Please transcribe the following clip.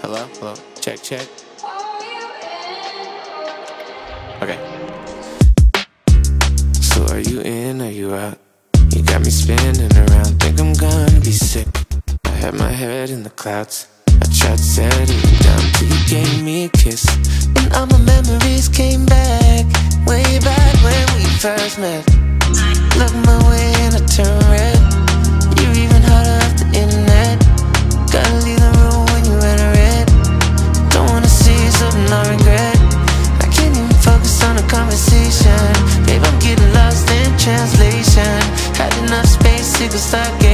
Hello? Hello? Check, check. Okay. So are you in, are you out? You got me spinning around, think I'm gonna be sick. I had my head in the clouds. I tried setting you down till you gave me a kiss. And all my memories came back, way back when we first met. Look my way hasta que